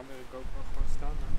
andere ook wel gewoon staan.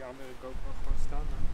Die andere GoPro gewoon staan?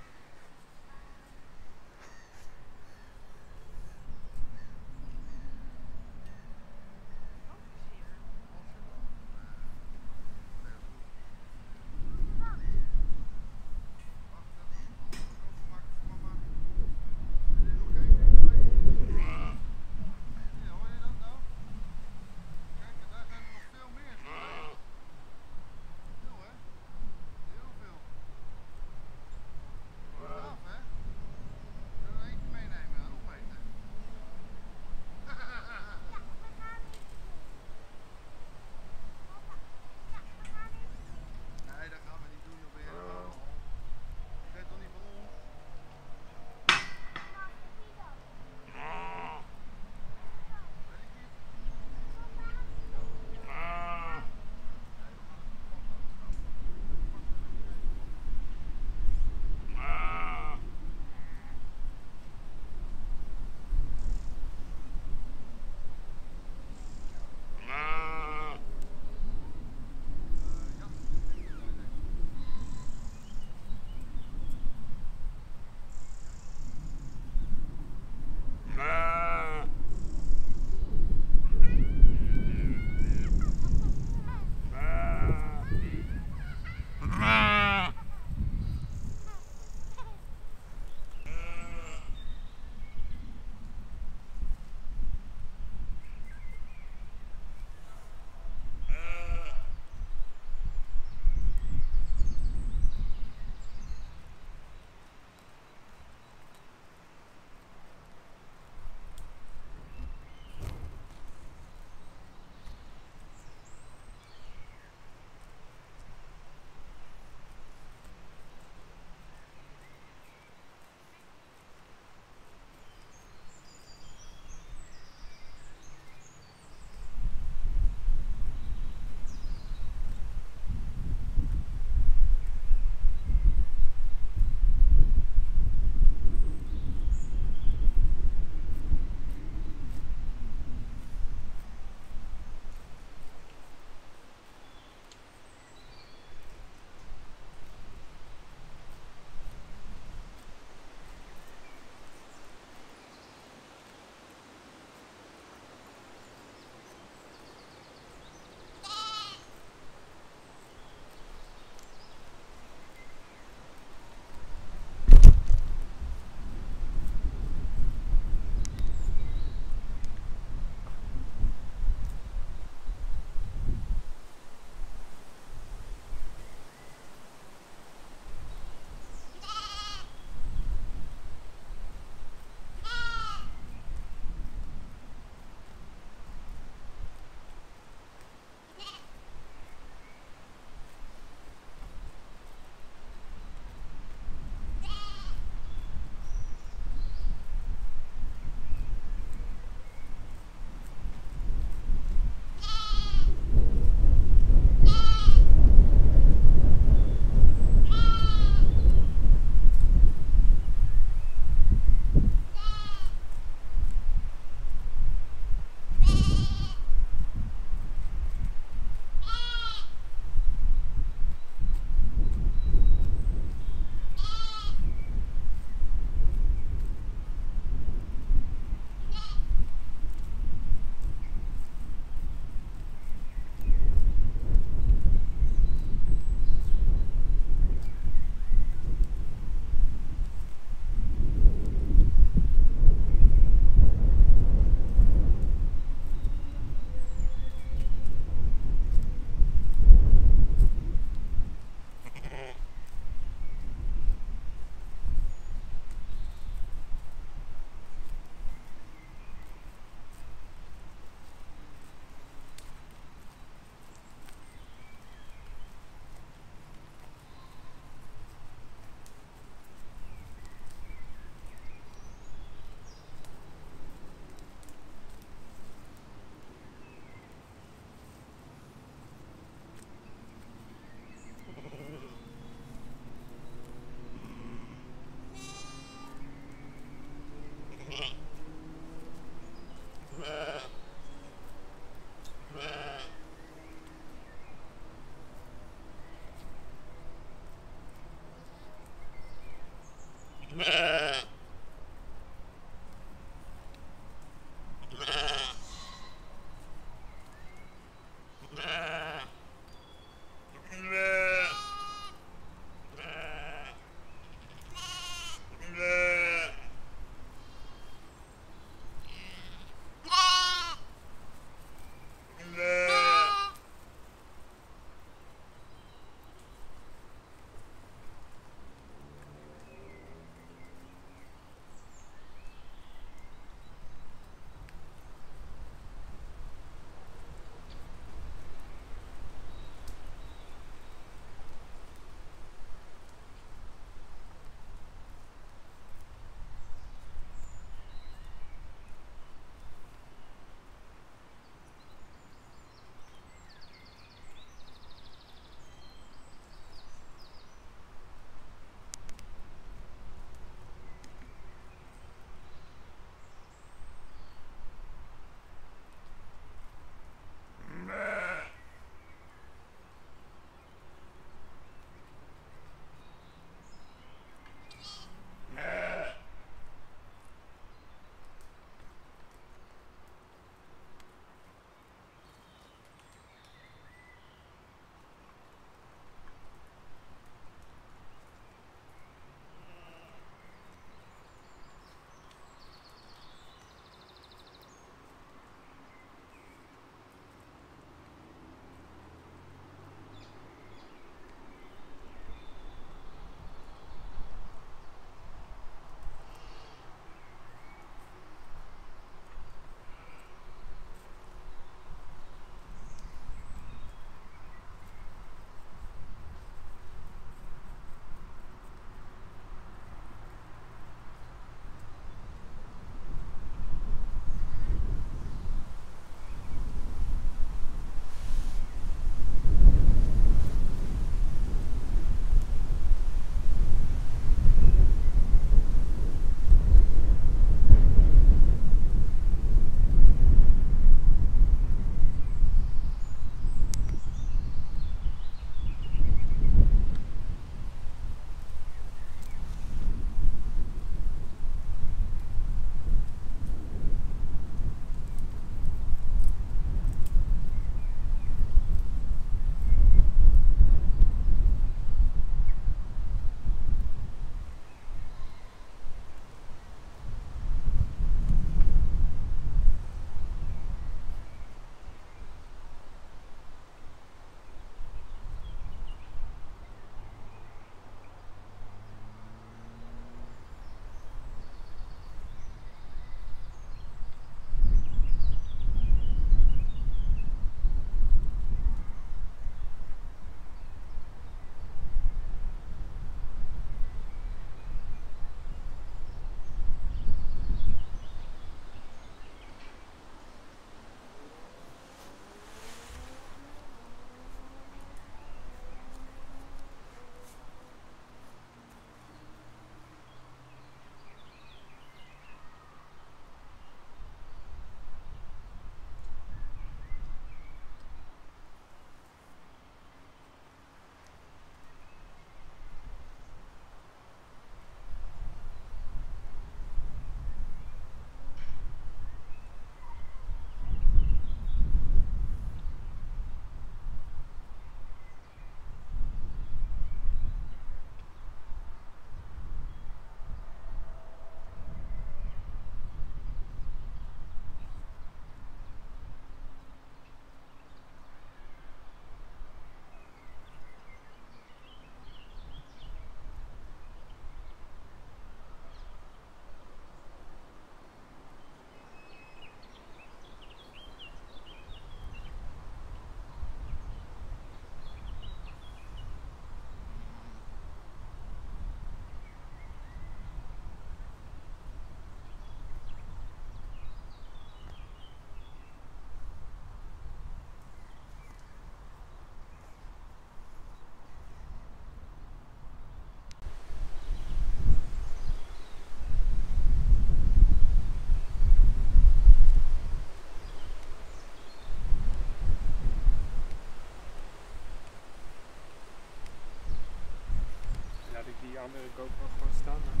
Andere GoPro gewoon staan.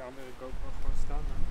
Die andere GoPro gewoon staan.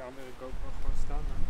Andere GoPro gewoon staan. hè?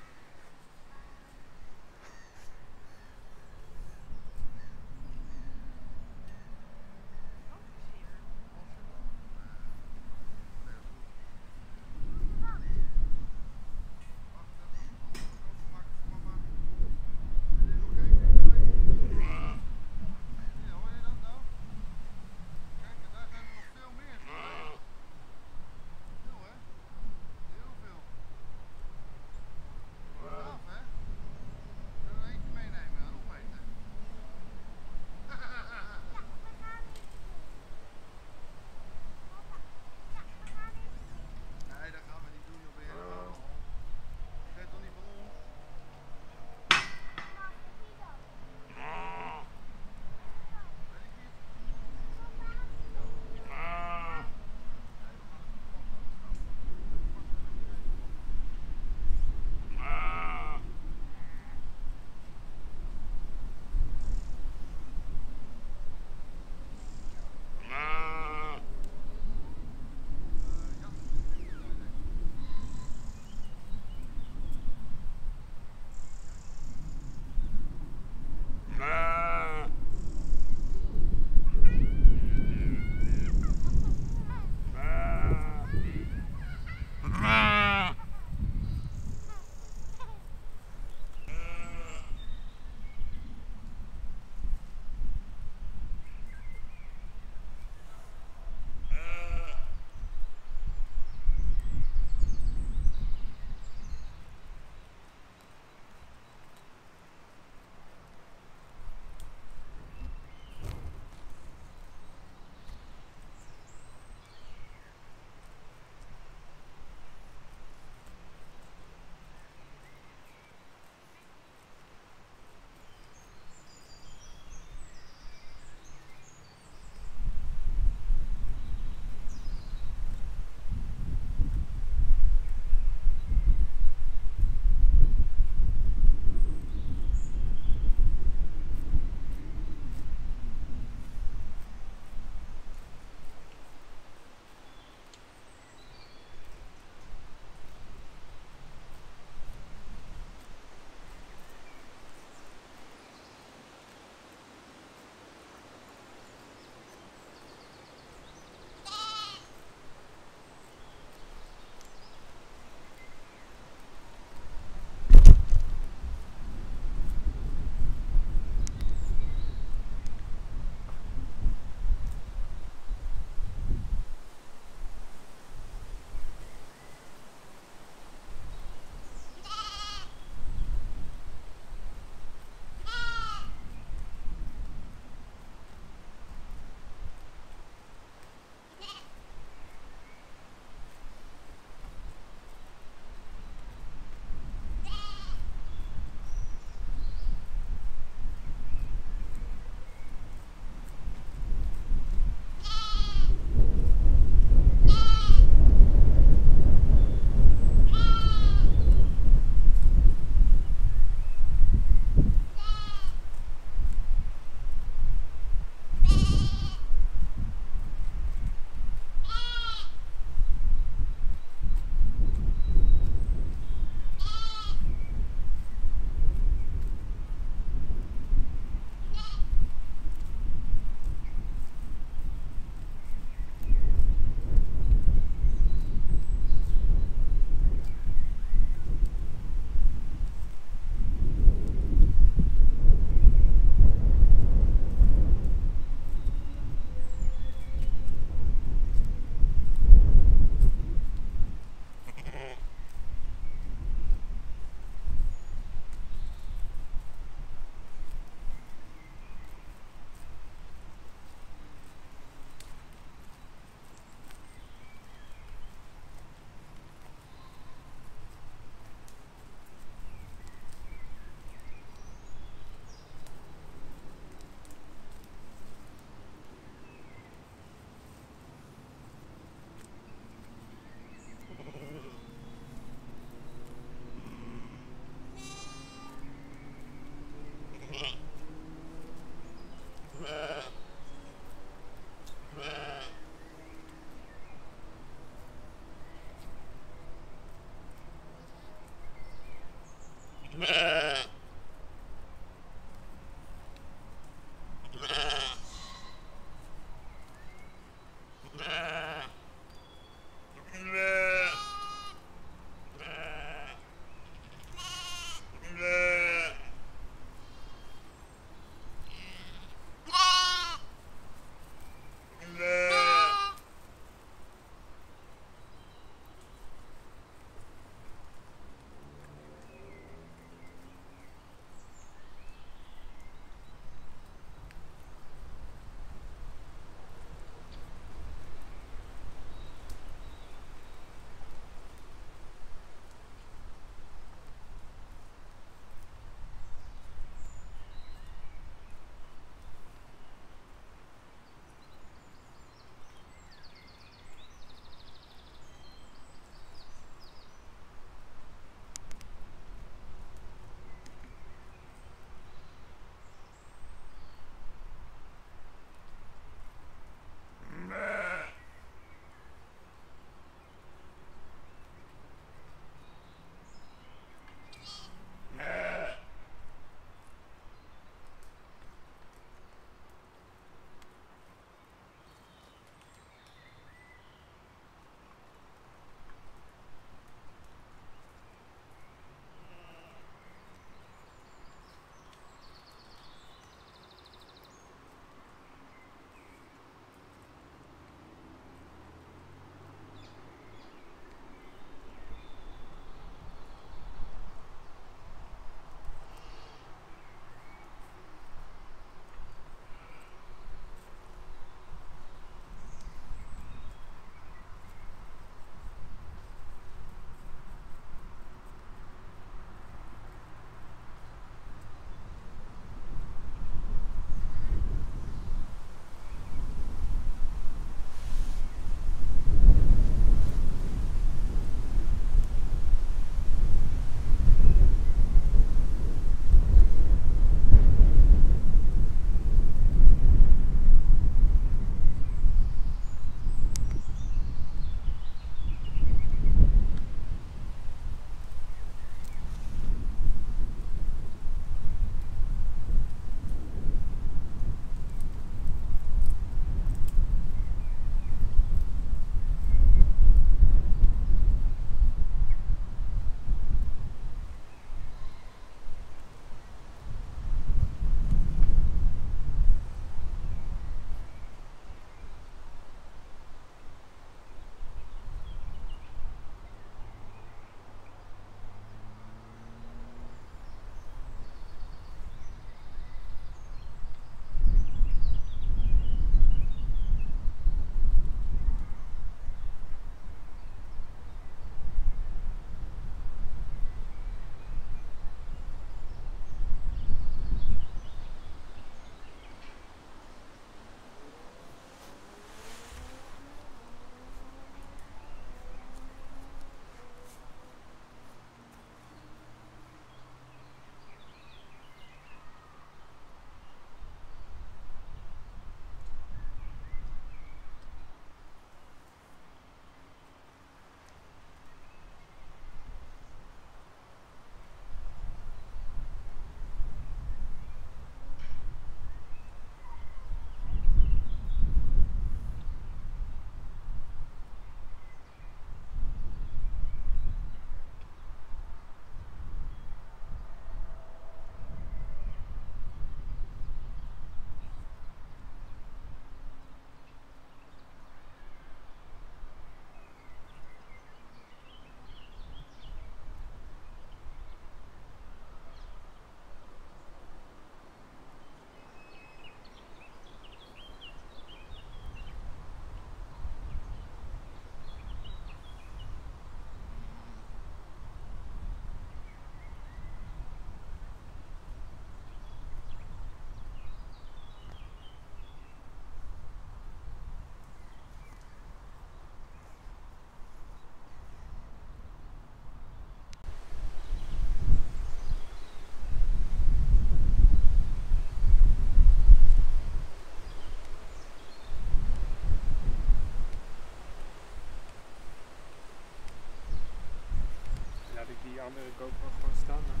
Die andere GoPro gewoon staan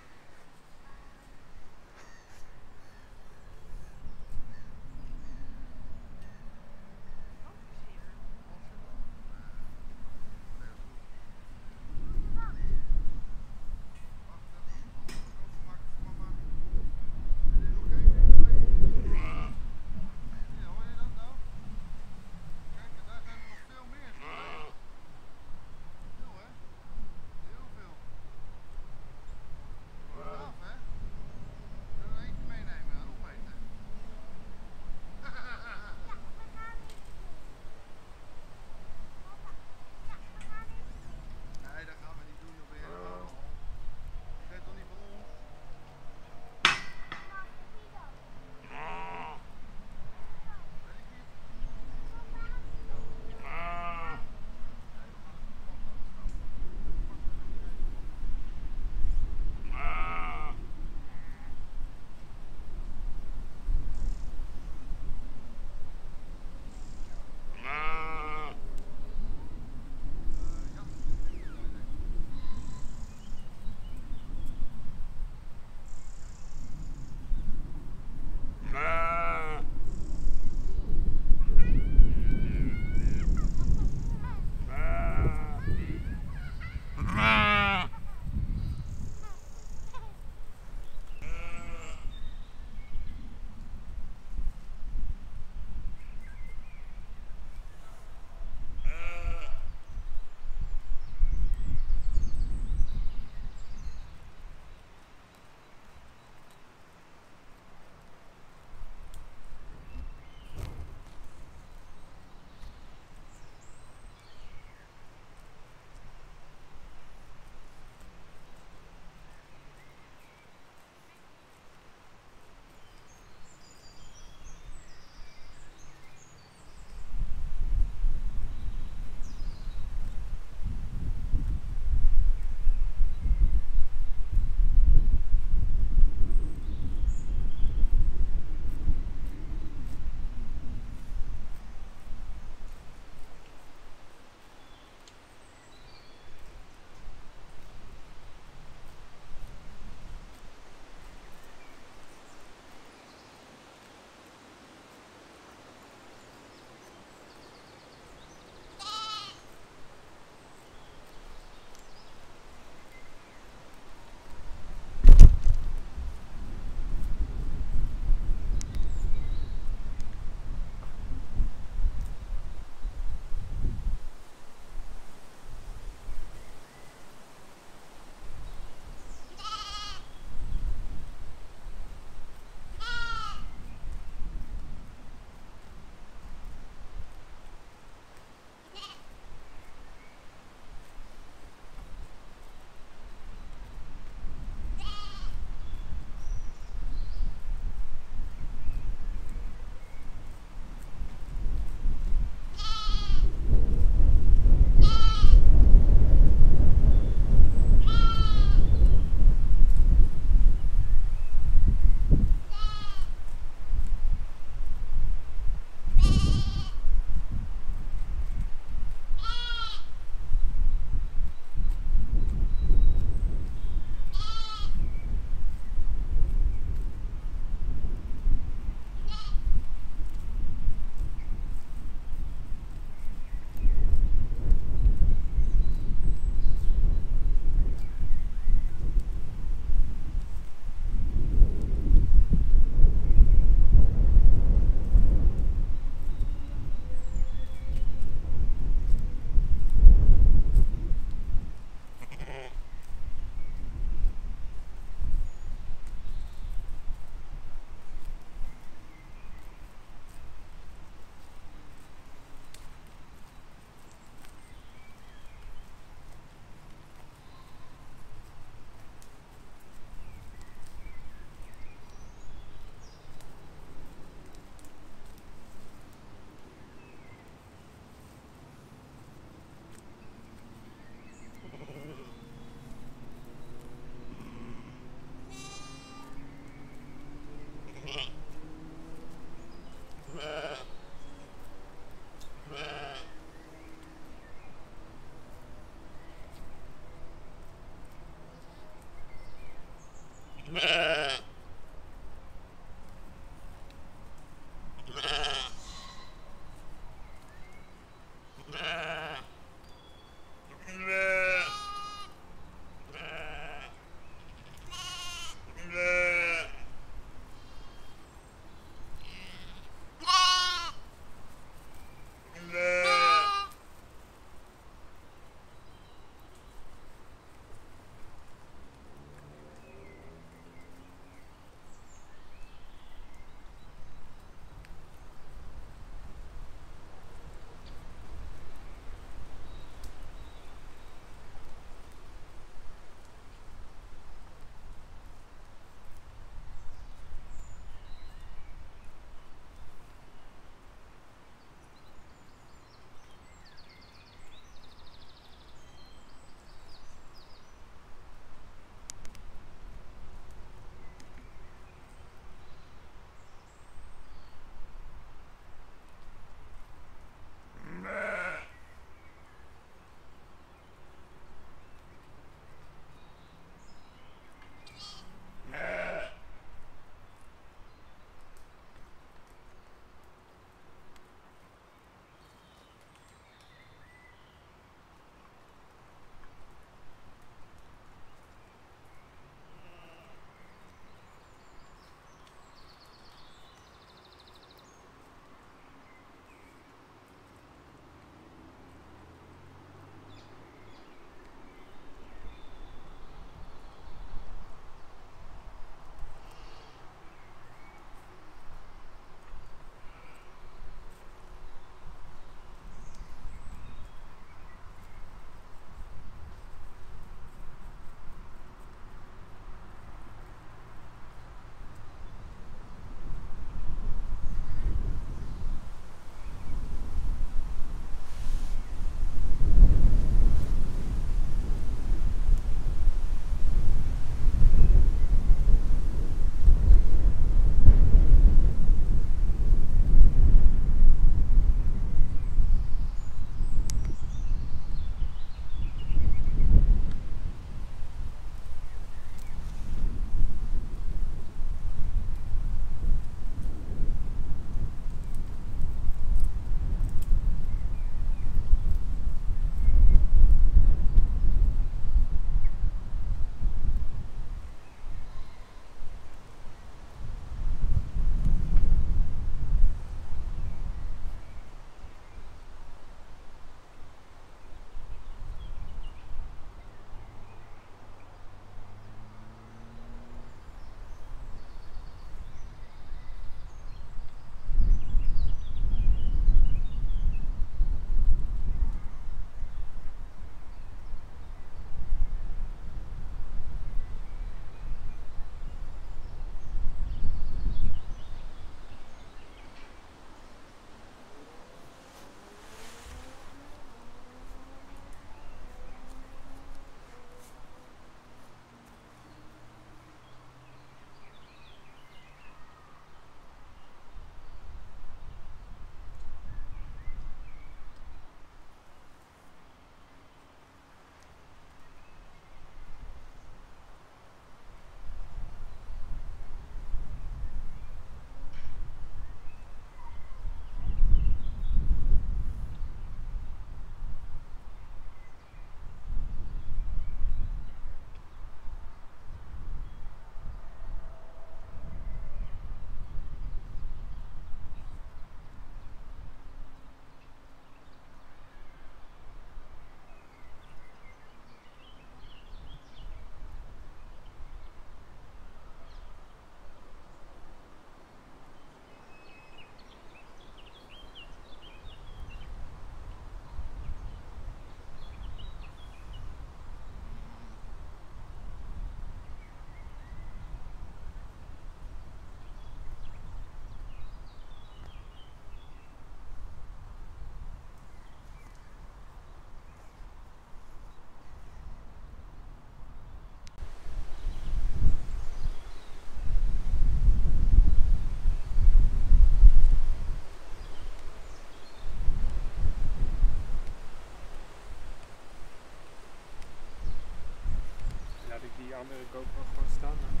andere GoPro gewoon staan. hè?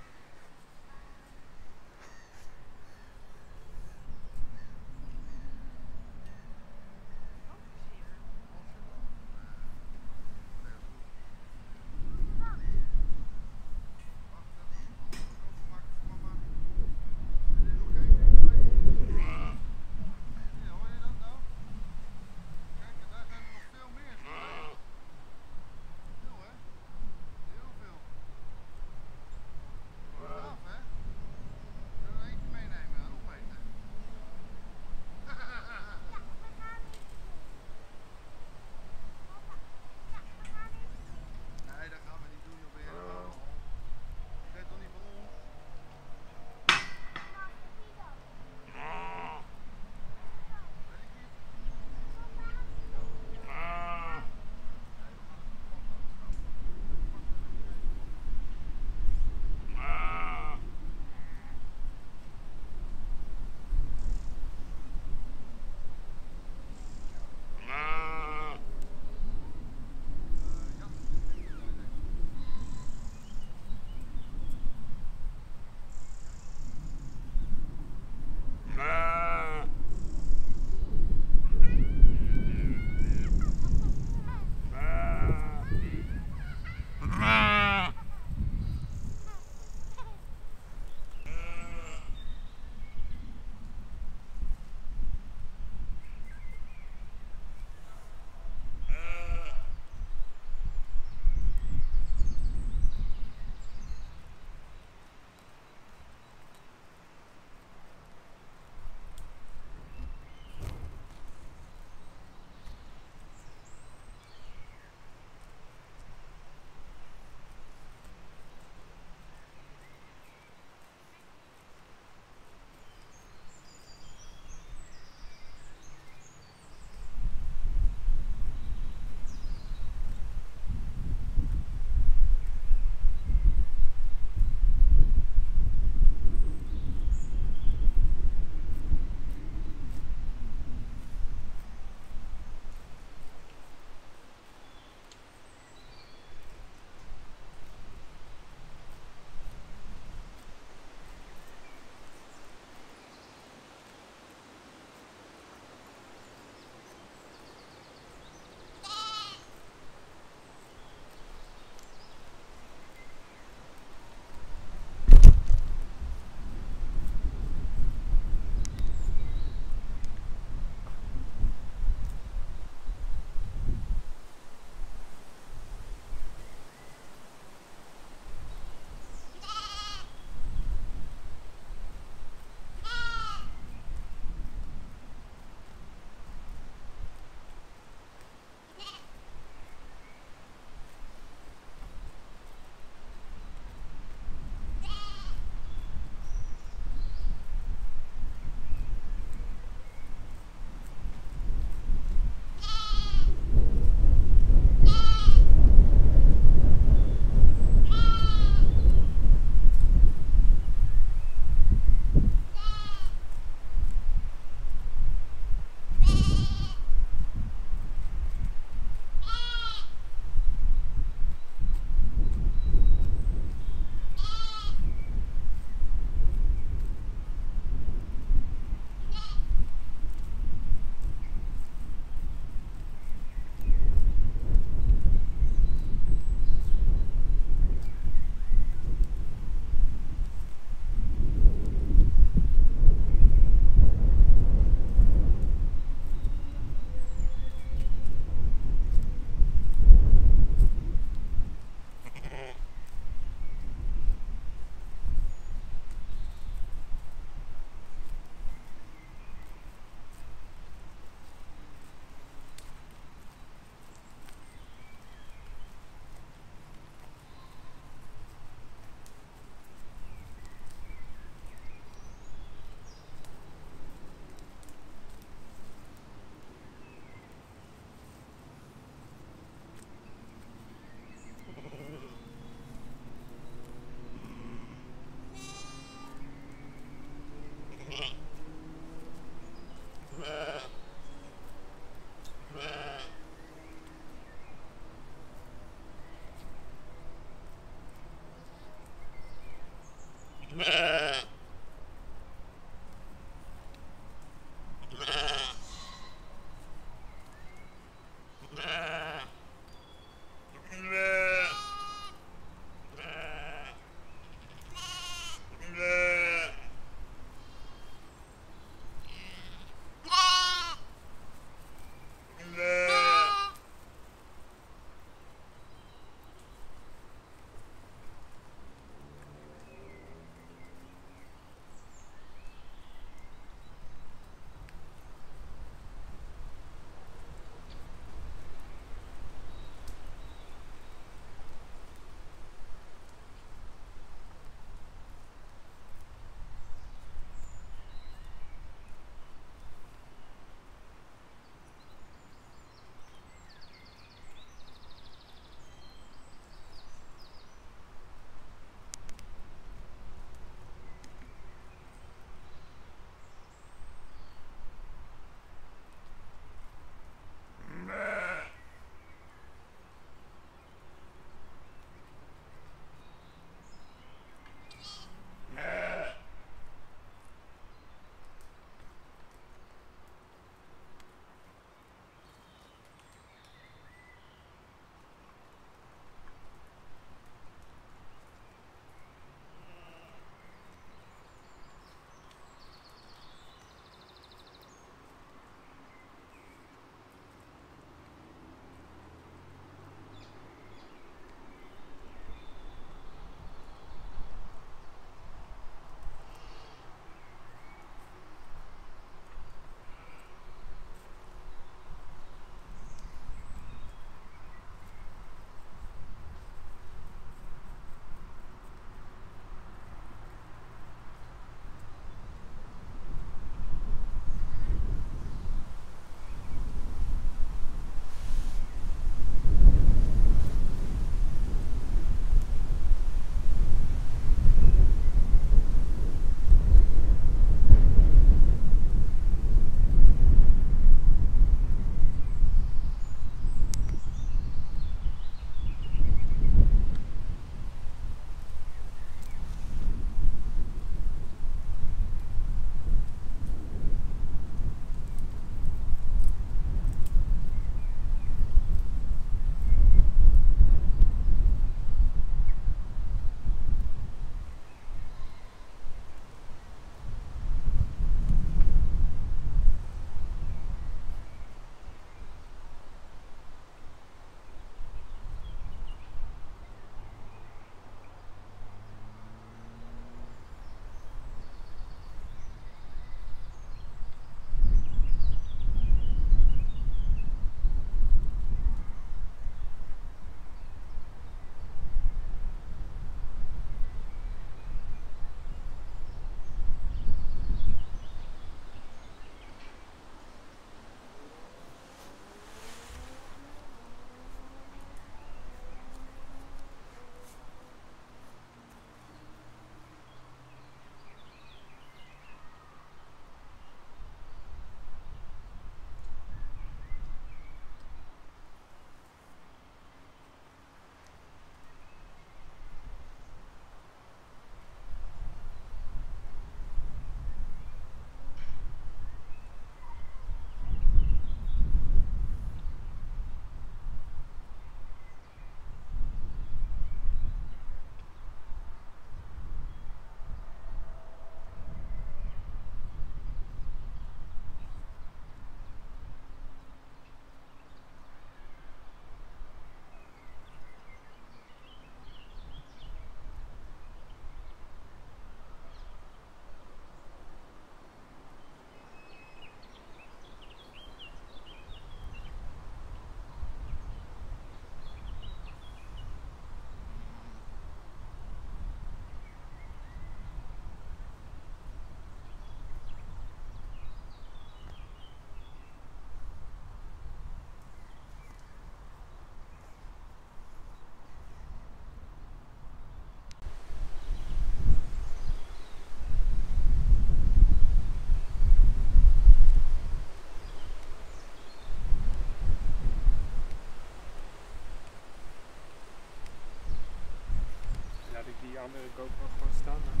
Andere GoPro gewoon staan.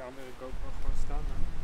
die andere GoPro gewoon staan. Hè?